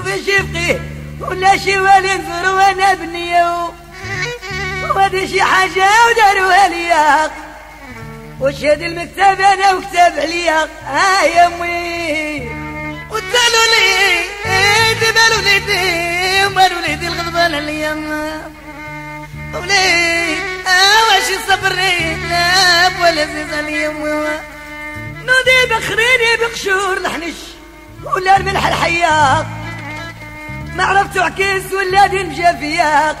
شوفي شفقي ولا شي والي نزور وأنا بنيو وهذه شي حاجة وداروها ليا وشهد المكتب؟ أنا وكتب عليا ها يا أمي. وتقالوا لي مال وليدي ومال وليدي الغضبان عليا ولي آه واش صبري لا ولا زيز عليا نوضي بخريني بقشور نحنش ولا الملح الحياق. ما عرفت عكس ولا دين مجافياق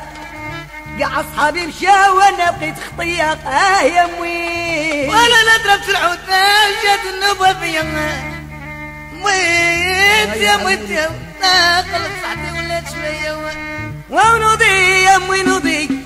قاع أصحابي مشاو وأنا بقيت خطياق. آه يا أمي. وأنا لا ضربت العود جات النوبة فيا. مويت يا مويت يا قلت صحتي ولات شوية. ونوضي يا أمي نوضي.